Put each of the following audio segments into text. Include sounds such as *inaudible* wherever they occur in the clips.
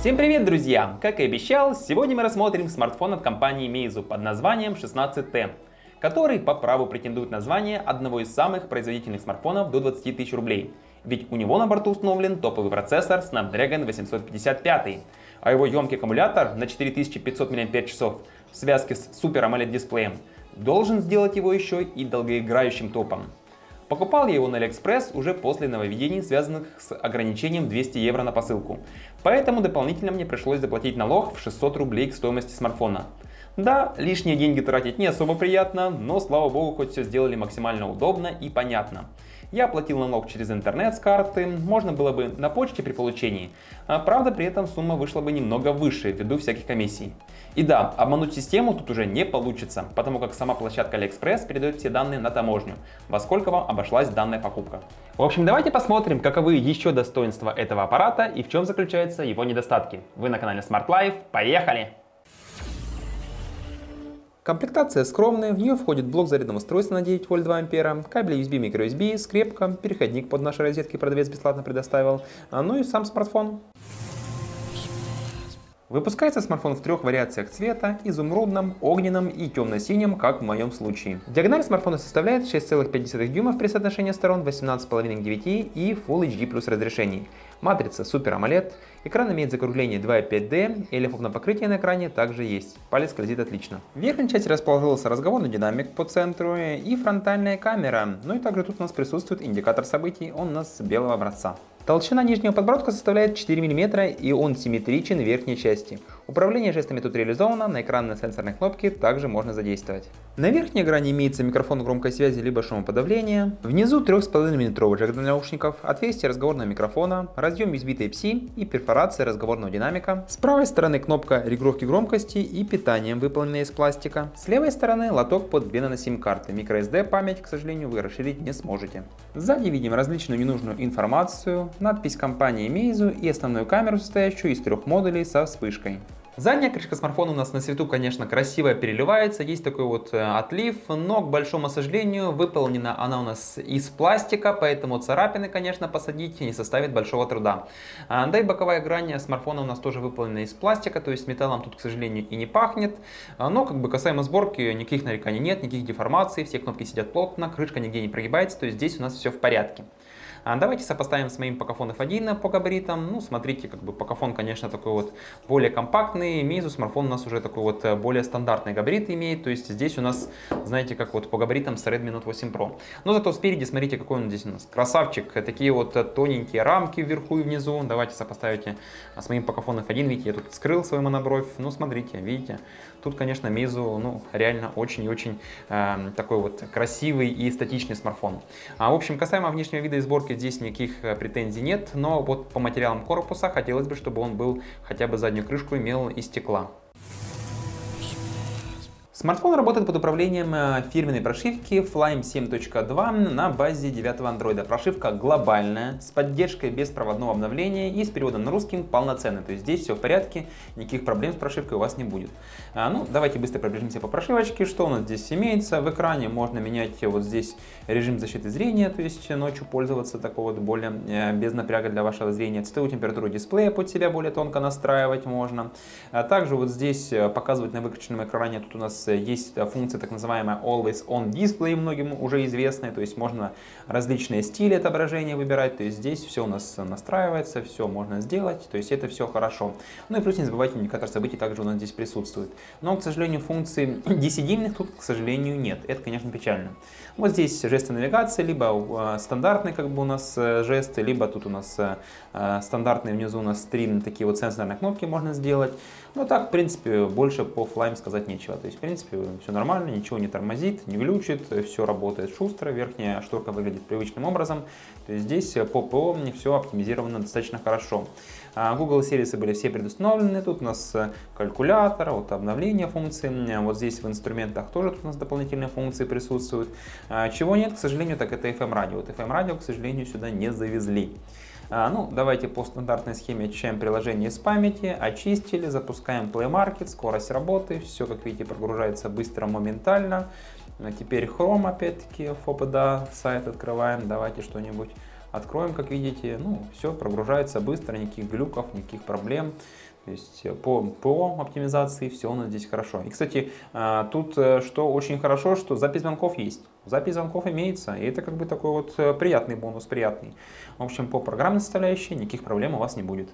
Всем привет, друзья! Как и обещал, сегодня мы рассмотрим смартфон от компании Meizu под названием 16T, который по праву претендует на звание одного из самых производительных смартфонов до 20 тысяч рублей. Ведь у него на борту установлен топовый процессор Snapdragon 855, а его емкий аккумулятор на 4500 мАч в связке с Super AMOLED дисплеем должен сделать его еще и долгоиграющим топом. Покупал я его на Алиэкспресс уже после нововведений, связанных с ограничением 200 евро на посылку. Поэтому дополнительно мне пришлось заплатить налог в 600 рублей к стоимости смартфона. Да, лишние деньги тратить не особо приятно, но слава богу, хоть все сделали максимально удобно и понятно. Я оплатил налог через интернет с карты, можно было бы на почте при получении, а правда при этом сумма вышла бы немного выше ввиду всяких комиссий. И да, обмануть систему тут уже не получится, потому как сама площадка AliExpress передает все данные на таможню, во сколько вам обошлась данная покупка. В общем, давайте посмотрим, каковы еще достоинства этого аппарата и в чем заключаются его недостатки. Вы на канале Smart Life, поехали! Комплектация скромная, в нее входит блок зарядного устройства на 9 вольт 2 ампера, кабель USB, microUSB, скрепка, переходник под наши розетки продавец бесплатно предоставил, а ну и сам смартфон. Выпускается смартфон в трех вариациях цвета – изумрудном, огненном и темно-синем, как в моем случае. Диагональ смартфона составляет 6,5 дюймов при соотношении сторон 18,5 к 9 и Full HD плюс разрешений. Матрица Super AMOLED, экран имеет закругление 2.5D, и покрытие на экране также есть. Палец скользит отлично. В верхней части расположился разговорный динамик по центру и фронтальная камера. Ну и также тут у нас присутствует индикатор событий, он у нас белого образца. Толщина нижнего подбородка составляет 4 мм и он симметричен верхней части. Управление жестами тут реализовано, на экранной сенсорной кнопке также можно задействовать. На верхней грани имеется микрофон громкой связи либо шумоподавления. Внизу 3,5 мм джек для наушников, отверстие разговорного микрофона, разъем USB Type-C и перфорация разговорного динамика. С правой стороны кнопка регулировки громкости и питанием, выполненная из пластика. С левой стороны лоток под две нано-сим-карты. MicroSD память, к сожалению, вы расширить не сможете. Сзади видим различную ненужную информацию, надпись компании Meizu и основную камеру, состоящую из трех модулей со вспышкой. Задняя крышка смартфона у нас на свету, конечно, красиво переливается, есть такой вот э, отлив, но, к большому сожалению, выполнена она у нас из пластика, поэтому царапины, конечно, посадить не составит большого труда. А, да и боковая грань смартфона у нас тоже выполнена из пластика, то есть металлом тут, к сожалению, и не пахнет. А, но, как бы, касаемо сборки, никаких нареканий нет, никаких деформаций, все кнопки сидят плотно, крышка нигде не прогибается, то есть здесь у нас все в порядке. А давайте сопоставим с моим Pocophone F1 по габаритам. Ну, смотрите, как бы Pocophone, конечно, такой вот более компактный. Meizu смартфон у нас уже такой вот э, более стандартный габарит имеет. То есть здесь у нас, знаете, как вот по габаритам с Redmi Note 8 Pro. Но зато спереди, смотрите, какой он здесь у нас красавчик. Такие вот э, тоненькие рамки вверху и внизу. Давайте сопоставите с моим Pocophone F1. Видите, я тут скрыл свою монобровь. Ну, смотрите, видите. Тут, конечно, Meizu, ну, реально очень и очень э, такой вот красивый и эстетичный смартфон. А, в общем, касаемо внешнего вида и сборки коробке здесь никаких э, претензий нет, но вот по материалам корпуса хотелось бы, чтобы он был хотя бы заднюю крышку имел из стекла. Смартфон работает под управлением э, фирменной прошивки Flyme 7.2 на базе 9 Android. Прошивка глобальная, с поддержкой беспроводного обновления и с переводом на русский полноценный. То есть здесь все в порядке, никаких проблем с прошивкой у вас не будет. А, ну, давайте быстро пробежимся по прошивочке. Что у нас здесь имеется? В экране можно менять вот здесь режим защиты зрения, то есть ночью пользоваться такого вот более э, без напряга для вашего зрения. Цветовую температуру дисплея под себя более тонко настраивать можно. А также вот здесь э, показывать на выключенном экране тут у нас есть функция так называемая Always On Display, многим уже известная, то есть можно различные стили отображения выбирать, то есть здесь все у нас настраивается, все можно сделать, то есть это все хорошо. Ну и плюс не забывайте, индикатор событий также у нас здесь присутствует. Но, к сожалению, функций *coughs* десятидневных тут, к сожалению, нет. Это, конечно, печально. Вот здесь жесты навигации, либо э, стандартные как бы у нас э, жесты, либо тут у нас э, стандартные внизу у нас три такие вот сенсорные кнопки можно сделать. Но так, в принципе, больше по флайм сказать нечего. То есть, в принципе, все нормально, ничего не тормозит, не глючит, все работает шустро, верхняя шторка выглядит привычным образом. То есть здесь по ПО все оптимизировано достаточно хорошо. А, Google сервисы были все предустановлены, тут у нас калькулятор, вот обновление функций, вот здесь в инструментах тоже тут у нас дополнительные функции присутствуют. А, чего нет, к сожалению, так это FM радио. Вот FM радио, к сожалению, сюда не завезли. А, ну, давайте по стандартной схеме очищаем приложение с памяти, очистили, запускаем Play Market, скорость работы, все, как видите, прогружается быстро, моментально. А теперь Chrome, опять-таки, FOPDA сайт открываем, давайте что-нибудь Откроем, как видите, ну, все прогружается быстро, никаких глюков, никаких проблем. То есть э, по ПО оптимизации все у нас здесь хорошо. И, кстати, э, тут э, что очень хорошо, что запись звонков есть. Запись звонков имеется, и это как бы такой вот приятный бонус, приятный. В общем, по программной составляющей никаких проблем у вас не будет.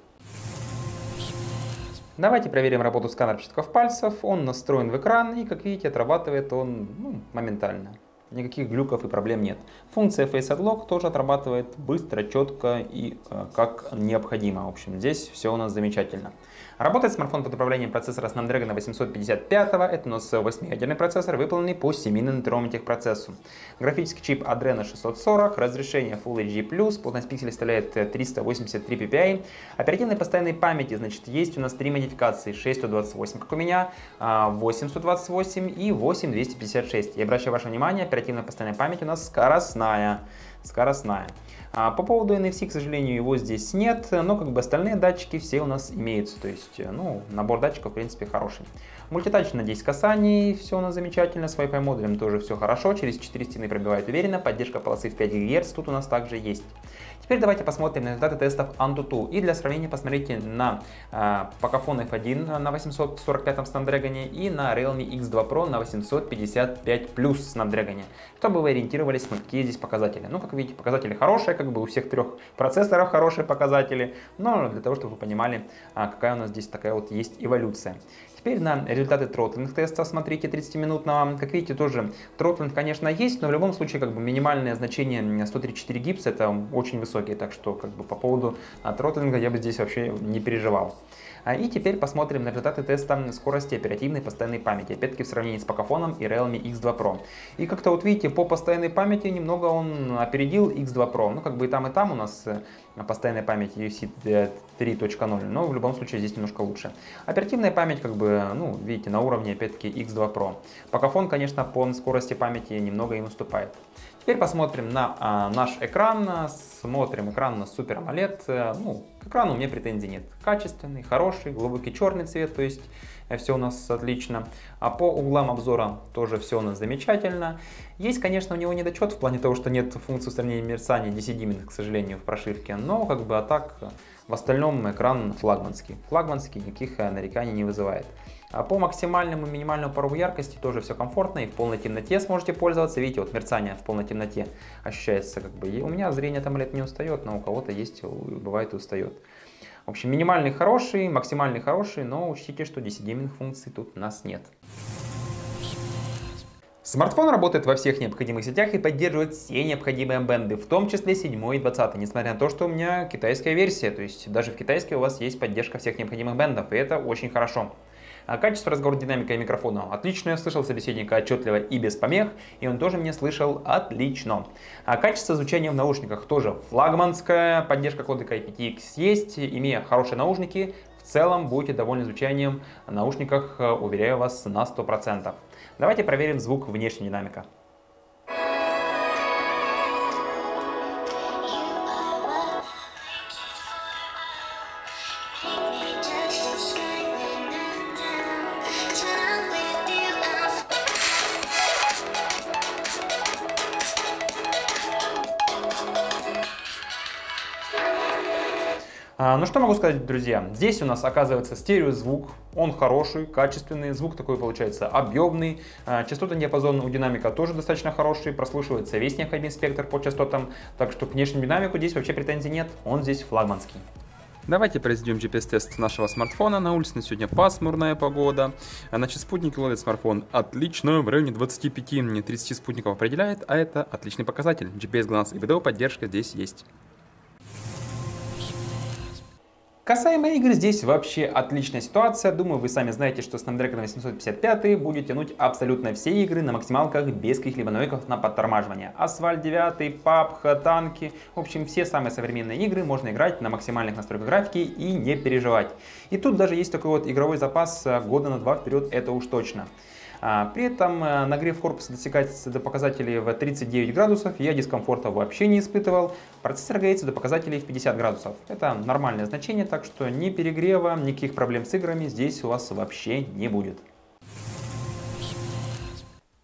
Давайте проверим работу сканера пальцев. Он настроен в экран и, как видите, отрабатывает он ну, моментально. Никаких глюков и проблем нет. Функция Face Unlock тоже отрабатывает быстро, четко и э, как необходимо. В общем, здесь все у нас замечательно. Работает смартфон под управлением процессора Snapdragon 855, это у нас 8-ядерный процессор, выполненный по 7-нанометровому техпроцессу. Графический чип Adreno 640, разрешение Full HD+, плотность пикселей составляет 383 ppi. Оперативной постоянной памяти, значит, есть у нас три модификации, 6128, как у меня, 8128 и 8256. Я обращаю ваше внимание, оперативная постоянная память у нас скоростная. Скоростная. А по поводу NFC, к сожалению, его здесь нет, но как бы остальные датчики все у нас имеются, то есть, ну, набор датчиков, в принципе, хороший. Мультитач на 10 касаний, все у нас замечательно, с Wi-Fi модулем тоже все хорошо, через 4 стены пробивает уверенно, поддержка полосы в 5 ГГц тут у нас также есть. Теперь давайте посмотрим на результаты тестов Antutu. И для сравнения посмотрите на э, Pocophone F1 на 845 Snapdragon и на Realme X2 Pro на 855 Plus Snapdragon, чтобы вы ориентировались, на какие здесь показатели. Ну, как видите, показатели хорошие, как бы у всех трех процессоров хорошие показатели, но для того, чтобы вы понимали, а, какая у нас здесь такая вот есть эволюция. Теперь на результаты тротлинг теста смотрите 30-минутного. Как видите, тоже тротлинг, конечно, есть, но в любом случае как бы минимальное значение 134 гипс это очень высокий, так что как бы по поводу а, тротлинга я бы здесь вообще не переживал. А, и теперь посмотрим на результаты теста скорости оперативной постоянной памяти, опять-таки в сравнении с Pocophone и Realme X2 Pro. И как-то вот видите, по постоянной памяти немного он опередил X2 Pro. Ну как бы и там, и там у нас э, постоянная память UFC 3.0, но в любом случае здесь немножко лучше. Оперативная память, как бы, ну, видите, на уровне, опять-таки, X2 Pro. Pocophone, конечно, по скорости памяти немного и наступает. Теперь посмотрим на а, наш экран. Смотрим экран на Super AMOLED. Ну, к экрану у меня претензий нет. Качественный, хороший, глубокий черный цвет, то есть э, все у нас отлично. А по углам обзора тоже все у нас замечательно. Есть, конечно, у него недочет в плане того, что нет функции устранения мерцания DC-dimming, к сожалению, в прошивке. Но как бы а так, в остальном экран флагманский. Флагманский никаких э, нареканий не вызывает. А по максимальному и минимальному порогу яркости тоже все комфортно и в полной темноте сможете пользоваться. Видите, вот мерцание в полной темноте ощущается как бы. И у меня зрение там лет не устает, но у кого-то есть, бывает и устает. В общем, минимальный хороший, максимальный хороший, но учтите, что DC-диминг функций тут у нас нет. Смартфон работает во всех необходимых сетях и поддерживает все необходимые бенды, в том числе 7 и 20, несмотря на то, что у меня китайская версия, то есть даже в китайской у вас есть поддержка всех необходимых бендов, и это очень хорошо. А качество разговора, динамика и микрофона отлично. Я слышал собеседника отчетливо и без помех, и он тоже меня слышал отлично. А качество звучания в наушниках тоже флагманская. Поддержка кодека IPTX есть. Имея хорошие наушники, в целом будете довольны звучанием в наушниках, уверяю вас, на 100%. Давайте проверим звук внешней динамика. А, ну что могу сказать, друзья, здесь у нас оказывается стереозвук, он хороший, качественный, звук такой получается объемный, а, частотный диапазон у динамика тоже достаточно хороший, прослушивается весь необходимый спектр по частотам, так что к внешнему динамику здесь вообще претензий нет, он здесь флагманский. Давайте произведем GPS-тест нашего смартфона. На улице на сегодня пасмурная погода. Значит, спутники ловят смартфон отлично. В районе 25-30 спутников определяет, а это отличный показатель. GPS, GLONASS и видео поддержка здесь есть. Касаемо игр, здесь вообще отличная ситуация. Думаю, вы сами знаете, что Snapdragon 855 будет тянуть абсолютно все игры на максималках без каких-либо навыков на подтормаживание. Асфальт 9, PUBG, танки, в общем, все самые современные игры можно играть на максимальных настройках графики и не переживать. И тут даже есть такой вот игровой запас года на два вперед, это уж точно. А, при этом э, нагрев корпуса достигается до показателей в 39 градусов, я дискомфорта вообще не испытывал. Процессор греется до показателей в 50 градусов. Это нормальное значение, так что ни перегрева, никаких проблем с играми здесь у вас вообще не будет.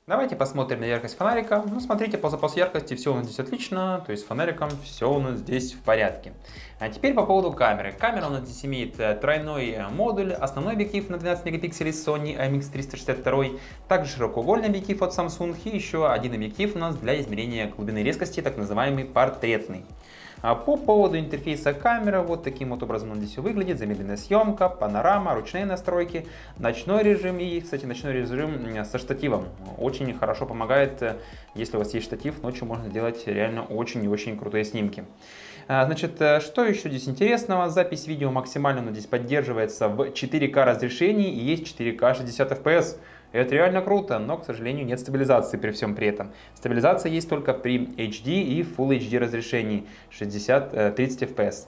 Давайте посмотрим на яркость фонарика. Ну, смотрите, по запасу яркости все у нас здесь отлично, то есть фонариком все у нас здесь в порядке. А теперь по поводу камеры. Камера у нас здесь имеет э, тройной э, модуль, основной объектив на 12 мегапикселей Sony IMX362, также широкоугольный объектив от Samsung и еще один объектив у нас для измерения глубины резкости, так называемый портретный. А по поводу интерфейса камеры, вот таким вот образом он здесь выглядит. Замедленная съемка, панорама, ручные настройки, ночной режим и, кстати, ночной режим со штативом. Очень хорошо помогает, э, если у вас есть штатив, ночью можно делать реально очень и очень крутые снимки. А, значит, э, что еще здесь интересного? Запись видео максимально здесь поддерживается в 4К разрешении и есть 4К 60 FPS. Это реально круто, но, к сожалению, нет стабилизации при всем при этом. Стабилизация есть только при HD и Full HD разрешении 60, 30 FPS.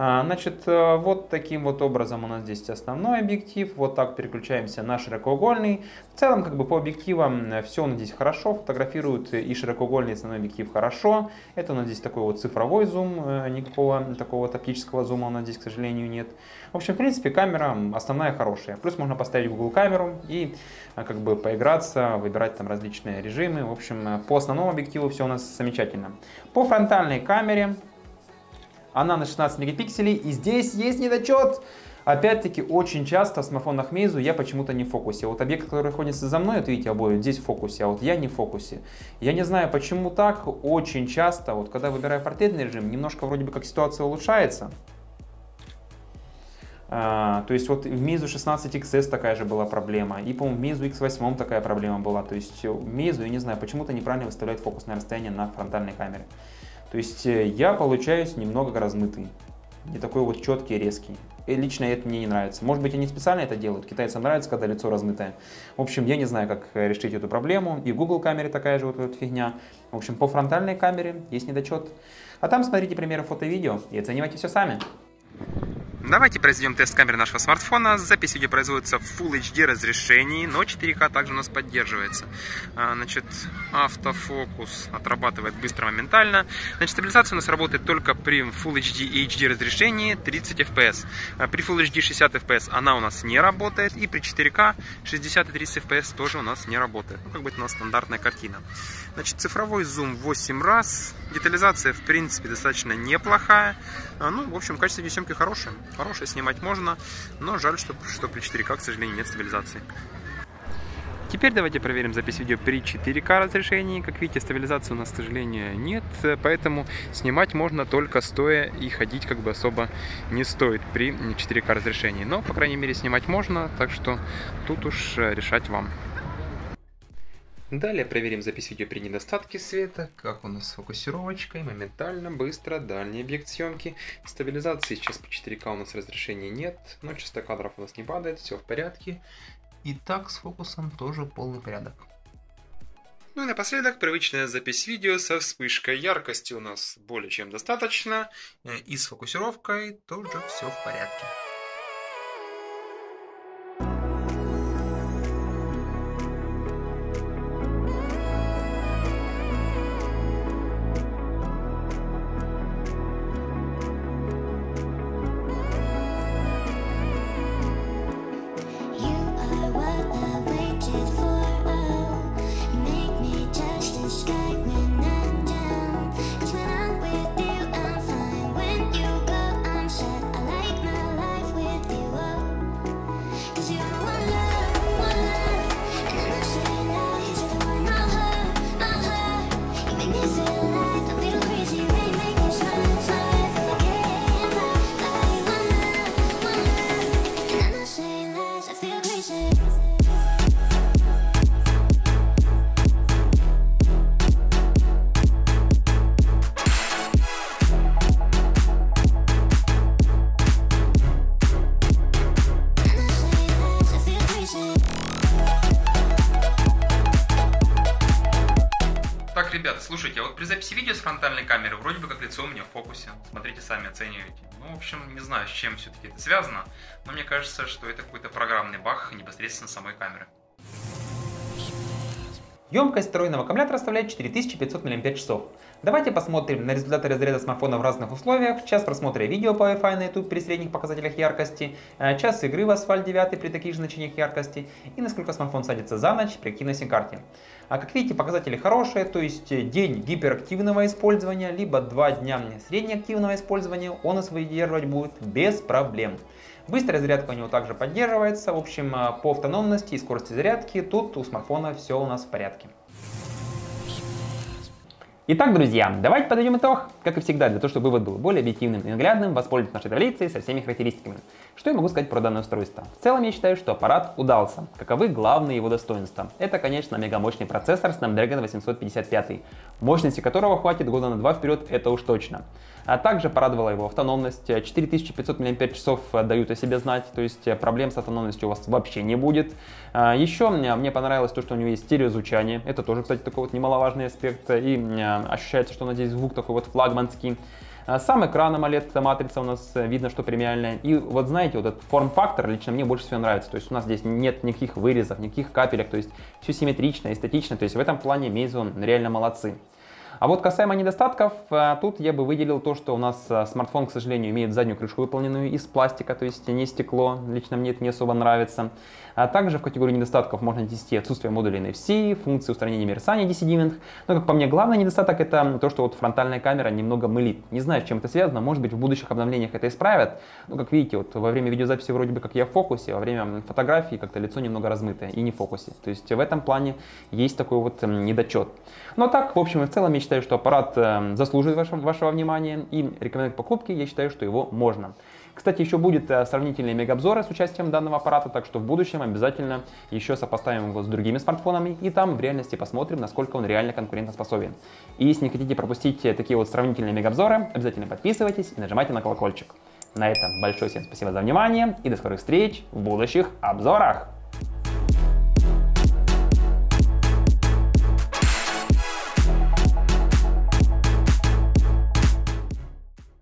А, значит, э, вот таким вот образом у нас здесь основной объектив. Вот так переключаемся на широкоугольный. В целом, как бы по объективам э, все у нас здесь хорошо. Фотографирует и широкоугольный, и основной объектив хорошо. Это у нас здесь такой вот цифровой зум. Э, никакого такого вот оптического зума у нас здесь, к сожалению, нет. В общем, в принципе, камера основная хорошая. Плюс можно поставить Google камеру и как бы поиграться, выбирать там различные режимы. В общем, по основному объективу все у нас замечательно. По фронтальной камере она на 16 мегапикселей, и здесь есть недочет. Опять-таки, очень часто в смартфонах Meizu я почему-то не в фокусе. Вот объект, который находится за мной, вот видите, обои, здесь в фокусе, а вот я не в фокусе. Я не знаю, почему так. Очень часто, вот когда выбираю портретный режим, немножко вроде бы как ситуация улучшается. А, то есть вот в Meizu 16 XS такая же была проблема. И, по-моему, в Meizu X8 такая проблема была. То есть Meizu, я не знаю, почему-то неправильно выставляет фокусное расстояние на фронтальной камере. То есть э, я получаюсь немного размытый, не такой вот четкий, резкий. И лично это мне не нравится. Может быть, они специально это делают. Китайцам нравится, когда лицо размытое. В общем, я не знаю, как решить эту проблему. И в Google камере такая же вот, вот фигня. В общем, по фронтальной камере есть недочет. А там смотрите примеры фото-видео и оценивайте все сами. Давайте произведем тест камеры нашего смартфона. Запись видео производится в Full HD разрешении, но 4К также у нас поддерживается. А, значит, автофокус отрабатывает быстро, моментально. Значит, стабилизация у нас работает только при Full HD и HD разрешении 30 FPS. А, при Full HD 60 FPS она у нас не работает, и при 4К 60 и 30 FPS тоже у нас не работает. Ну, как бы это у нас стандартная картина. Значит, цифровой зум 8 раз. Детализация, в принципе, достаточно неплохая. А, ну, в общем, качество видеосъемки хорошее. Хорошее снимать можно, но жаль, что, что при 4К, к сожалению, нет стабилизации. Теперь давайте проверим запись видео при 4К разрешении. Как видите, стабилизации у нас, к сожалению, нет, поэтому снимать можно только стоя и ходить как бы особо не стоит при 4К разрешении. Но, по крайней мере, снимать можно, так что тут уж решать вам. Далее проверим запись видео при недостатке света, как у нас с фокусировочкой, моментально, быстро, дальний объект съемки. Стабилизации сейчас по 4К у нас разрешения нет, но частота кадров у нас не падает, все в порядке. И так с фокусом тоже полный порядок. Ну и напоследок привычная запись видео со вспышкой яркости у нас более чем достаточно. Э, и с фокусировкой тоже все в порядке. Ребята, слушайте, а вот при записи видео с фронтальной камеры вроде бы как лицо у меня в фокусе. Смотрите, сами оцениваете. Ну, в общем, не знаю, с чем все-таки это связано, но мне кажется, что это какой-то программный баг непосредственно самой камеры. Емкость встроенного аккумулятора составляет 4500 мАч. Давайте посмотрим на результаты разряда смартфона в разных условиях, час просмотра видео по Wi-Fi на YouTube при средних показателях яркости, э, час игры в Asphalt 9 при таких же значениях яркости и насколько смартфон садится за ночь при активной сим-карте. А как видите, показатели хорошие, то есть день гиперактивного использования, либо два дня среднеактивного использования он нас выдерживать будет без проблем. Быстрая зарядка у него также поддерживается. В общем, по автономности и скорости зарядки тут у смартфона все у нас в порядке. Итак, друзья, давайте подведем итог. Как и всегда, для того, чтобы вывод был более объективным и наглядным, воспользуйтесь нашей таблицей со всеми характеристиками. Что я могу сказать про данное устройство? В целом я считаю, что аппарат удался. Каковы главные его достоинства? Это, конечно, мегамощный процессор Snapdragon 855, мощности которого хватит года на два вперед, это уж точно. А также порадовала его автономность. 4500 мАч дают о себе знать, то есть проблем с автономностью у вас вообще не будет. А, Еще мне понравилось то, что у него есть стереозвучание. Это тоже, кстати, такой вот немаловажный аспект. И ощущается, что, надеюсь, звук такой вот флагманский. А, сам экран AMOLED матрица у нас э, видно, что премиальная. И вот знаете, вот этот форм-фактор лично мне больше всего нравится. То есть у нас здесь нет никаких вырезов, никаких капелек, то есть все симметрично, эстетично. То есть в этом плане Meizu реально молодцы. А вот касаемо недостатков, э, тут я бы выделил то, что у нас э, смартфон, к сожалению, имеет заднюю крышку, выполненную из пластика, то есть не стекло. Лично мне это не особо нравится. А также в категории недостатков можно отнести отсутствие модулей NFC, функции устранения мерцания DC-Dimming. Но, как по мне, главный недостаток это то, что вот фронтальная камера немного мылит. Не знаю, с чем это связано, может быть в будущих обновлениях это исправят. Но, как видите, вот во время видеозаписи вроде бы как я в фокусе, во время фотографии как-то лицо немного размытое и не в фокусе. То есть в этом плане есть такой вот недочет. Но так, в общем и в целом, я считаю, что аппарат э, заслуживает вашего, вашего внимания и рекомендовать покупки, я считаю, что его можно. Кстати, еще будет э, сравнительные мегаобзоры с участием данного аппарата, так что в будущем обязательно еще сопоставим его с другими смартфонами и там в реальности посмотрим, насколько он реально конкурентоспособен. И если не хотите пропустить э, такие вот сравнительные мегаобзоры, обязательно подписывайтесь и нажимайте на колокольчик. На этом большое всем спасибо за внимание и до скорых встреч в будущих обзорах.